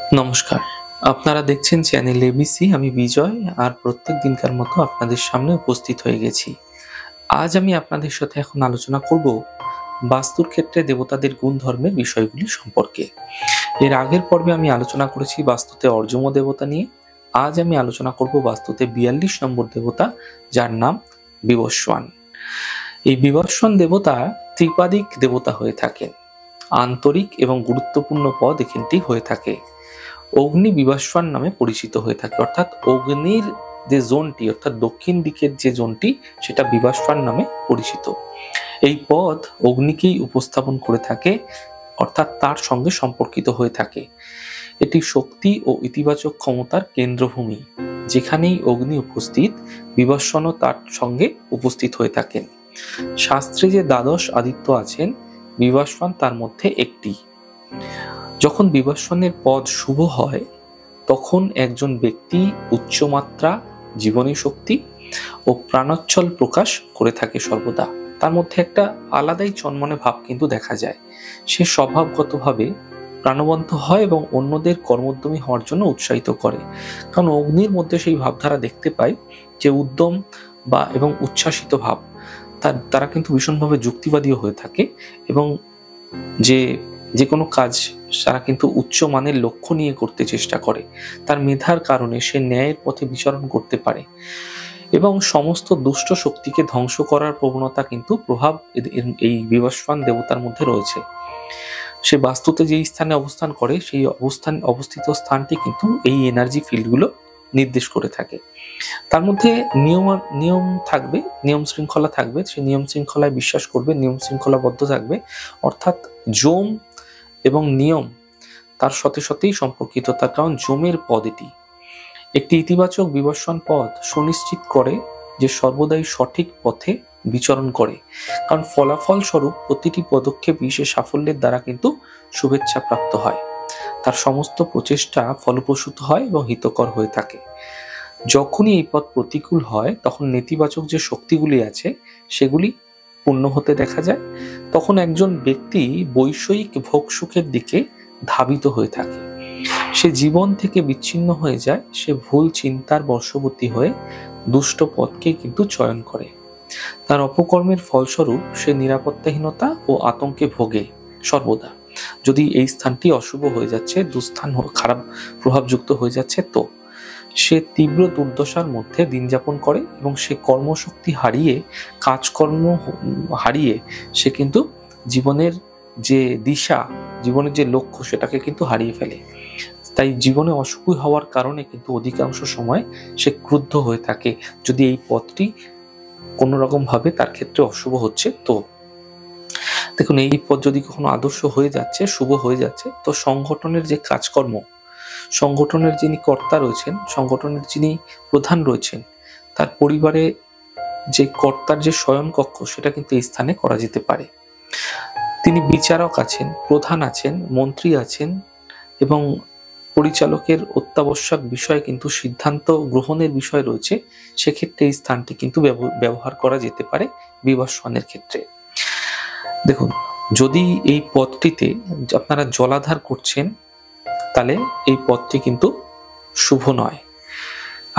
নমস্কার। আপনারা দেখছেন চ্যানেল এবিসি, আমি বিজয়, আর প্রত্যেক দিনকার মতো আপনাদের সামনে উপস্থিত হয়ে গেছি। আজ আমি আপনাদের সাথে এখন আলোচনা করব বাস্তুর ক্ষেত্রে দেবতাদের গুণ ধর্মের বিষয়গুলি সম্পর্কে। এর আগের পর্বে আমি আলোচনা করেছি বাস্তুতে অর্জম দেবতা নিয়ে। আজ আমি আলোচনা করব বাস্তুতে বিয়াল্লিশ নম্বর দেবতা, যার নাম বিবস্বান। এই বিবস্বান দেবতা ত্রিপাদিক দেবতা হয়ে থাকেন। আন্তরিক এবং গুরুত্বপূর্ণ পদ এখানটি হয়ে থাকে। অগ্নি বিভাস্বান নামে পরিচিত হয়ে থাকে। অর্থাৎ অগ্নির যে জোনটি, অর্থাৎ দক্ষিণ দিকের যে জোনটি, সেটা বিভাস্বান নামে পরিচিত। এই পদ অগ্নিকেই উপস্থাপন করে থাকে, অর্থাৎ তার সঙ্গে সম্পর্কিত হয়ে থাকে। এটি শক্তি ও ইতিবাচক ক্ষমতার কেন্দ্রভূমি, যেখানেই অগ্নি উপস্থিত বিবস্বনও তার সঙ্গে উপস্থিত হয়ে থাকেন। শাস্ত্রে যে দ্বাদশ আদিত্য আছেন বিভাস্বান তার মধ্যে একটি। যখন বিবর্ষণের পদ শুভ হয়, তখন একজন ব্যক্তি উচ্চমাত্রা, জীবনী শক্তি ও প্রাণোচ্ছল প্রকাশ করে থাকে সর্বদা। তার মধ্যে একটা আলাদাই চন্মনে ভাব কিন্তু দেখা যায়। সে স্বভাবগতভাবে প্রাণবন্ত হয় এবং অন্যদের কর্মোদ্যমী হওয়ার জন্য উৎসাহিত করে। কারণ অগ্নির মধ্যে সেই ভাবধারা দেখতে পাই যে উদ্যম বা এবং উচ্ছ্বাসিত ভাব, তার, তারা কিন্তু ভীষণভাবে যুক্তিবাদীও হয়ে থাকে এবং যে যে কোনো কাজ তারা কিন্তু উচ্চ মানের লক্ষ্য নিয়ে করতে চেষ্টা করে। তার মেধার কারণে সে ন্যায়ের পথে বিচরণ করতে পারে এবং সমস্ত দুষ্ট শক্তিকে ধ্বংস করার প্রবণতা কিন্তু প্রভাব এই বিবস্বান দেবতার মধ্যে রয়েছে। সে বাস্তুতে যেই স্থানে অবস্থান করে, সেই অবস্থান, অবস্থিত স্থানটি কিন্তু এই এনার্জি ফিল্ডগুলো নির্দেশ করে থাকে। তার মধ্যে নিয়ম নিয়ম থাকবে, নিয়ম শৃঙ্খলা থাকবে, সে নিয়ম শৃঙ্খলায় বিশ্বাস করবে, নিয়ম শৃঙ্খলাবদ্ধ থাকবে। অর্থাৎ জোম এবং নিয়ম তার সাথে সাথেই সম্পর্কিত তার কারণ জমের পদ এটি। একটি ইতিবাচক বিবর্ষণ পদ সুনিশ্চিত করে যে সর্বদাই সঠিক পথে বিচরণ করে। কারণ ফলাফল স্বরূপ প্রতিটি পদক্ষেপই সে সাফল্যের দ্বারা কিন্তু শুভেচ্ছা প্রাপ্ত হয়। তার সমস্ত প্রচেষ্টা ফলপ্রসূত হয় এবং হিতকর হয়ে থাকে। যখনই এই পথ প্রতিকূল হয়, তখন নেতিবাচক যে শক্তিগুলি আছে, সেগুলি পূর্ণ হতে দেখা যায়, তখন একজন ব্যক্তি বৈষয়িক ভোগ সুখের দিকে ধাবিত হয়ে থাকে। সে জীবন থেকে বিচ্ছিন্ন হয়ে যায়, সে ভুল চিন্তার বশবর্তী হয়ে দুষ্ট পথকে কিন্তু চয়ন করে। তার অপকর্মের ফলস্বরূপ সে নিরাপত্তাহীনতা ও আতঙ্কে ভোগে সর্বদা। যদি এই স্থানটি অশুভ হয়ে যাচ্ছে, দুস্থান খারাপ প্রভাবযুক্ত হয়ে যাচ্ছে, তো সে তীব্র দুর্দশার মধ্যে দিন যাপন করে এবং সে কর্মশক্তি হারিয়ে, কাজকর্ম হারিয়ে সে কিন্তু জীবনের যে দিশা, জীবনের যে লক্ষ্য সেটাকে কিন্তু হারিয়ে ফেলে। তাই জীবনে অশুভ হওয়ার কারণে কিন্তু অধিকাংশ সময় সে ক্রুদ্ধ হয়ে থাকে। যদি এই পথটি কোনো রকম ভাবে তার ক্ষেত্রে অশুভ হচ্ছে, তো দেখুন, এই পথ যদি কখনো আদর্শ হয়ে যাচ্ছে, শুভ হয়ে যাচ্ছে, তো সংগঠনের যে কাজকর্ম সংগঠনের যিনি কর্তা রয়েছেন, সংগঠনের যিনি প্রধান রয়েছেন, তার পরিবারে যে কর্তার যে শয়ন কক্ষ সেটা কিন্তু এই স্থানে করা যেতে পারে। তিনি বিচারক আছেন, প্রধান আছেন, মন্ত্রী আছেন এবং পরিচালকের অত্যাবশ্যক বিষয়ে কিন্তু সিদ্ধান্ত গ্রহণের বিষয় রয়েছে, সেক্ষেত্রে এই স্থানটি কিন্তু ব্যবহার করা যেতে পারে বিবস্বানের ক্ষেত্রে। দেখুন, যদি এই পথটিতে আপনারা জলাধার করছেন তাহলে এই পথটি কিন্তু শুভ নয়।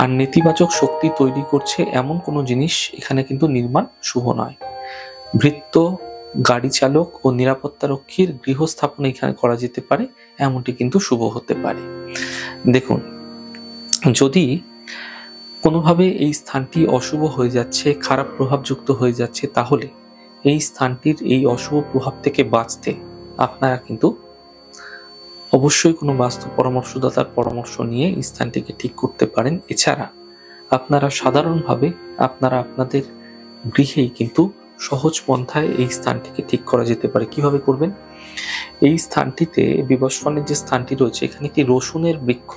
আর নেতিবাচক শক্তি তৈরি করছে এমন কোনো জিনিস এখানে কিন্তু নির্মাণ শুভ নয়। ভৃত্য, গাড়ি চালক ও নিরাপত্তারক্ষীর গৃহস্থাপন এখানে করা যেতে পারে, এমনটি কিন্তু শুভ হতে পারে। দেখুন, যদি কোনোভাবে এই স্থানটি অশুভ হয়ে যাচ্ছে, খারাপ প্রভাবযুক্ত হয়ে যাচ্ছে, তাহলে এই স্থানটির এই অশুভ প্রভাব থেকে বাঁচতে আপনারা কিন্তু অবশ্যই কোনো বাস্তু পরামর্শদাতার পরামর্শ নিয়ে স্থানটিকে ঠিক করতে পারেন। এছাড়া আপনারা সাধারণভাবে আপনারা আপনাদের গৃহেই কিন্তু সহজ পন্থায় এই স্থানটিকে ঠিক করা যেতে পারে। কীভাবে করবেন? এই স্থানটিতে বিবস্বনের যে স্থানটি রয়েছে, এখানে একটি রসুনের বৃক্ষ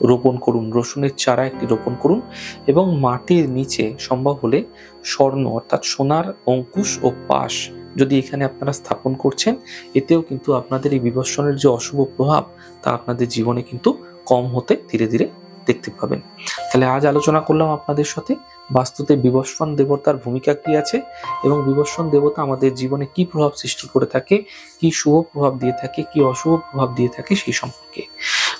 রোপণ করুন। রসুনের চারা একটি রোপণ করুন এবং মাটির নিচে সম্ভব হলে স্বর্ণ অর্থাৎ সোনার অঙ্কুশ ও পাশ যদি এখানে আপনারা স্থাপন করছেন, এতেও কিন্তু আপনাদের এই বিবর্ষণের যে অশুভ প্রভাব, তা আপনাদের জীবনে কিন্তু কম হতে ধীরে ধীরে দেখতে পাবেন। তাহলে আজ আলোচনা করলাম আপনাদের সাথে, বাস্তুতে বিবর্ষণ দেবতার ভূমিকা কি আছে এবং বিবর্ষণ দেবতা আমাদের জীবনে কি প্রভাব সৃষ্টি করে থাকে, কি শুভ প্রভাব দিয়ে থাকে, কি অশুভ প্রভাব দিয়ে থাকে সেই সম্পর্কে।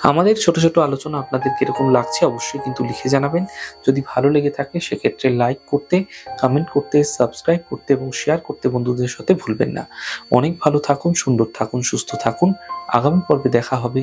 আমাদের ছোট ছোট আলোচনা আপনাদের কীরকম লাগছে অবশ্যই কিন্তু লিখে জানাবেন। যদি ভালো লেগে থাকে সেক্ষেত্রে লাইক করতে কমেন্ট করতে সাবস্ক্রাইব করতে এবং শেয়ার করতে বন্ধুদের সাথে ভুলবেন না। অনেক ভালো থাকুন, সুন্দর থাকুন, সুস্থ থাকুন। আগামী পর্বে দেখা হবে।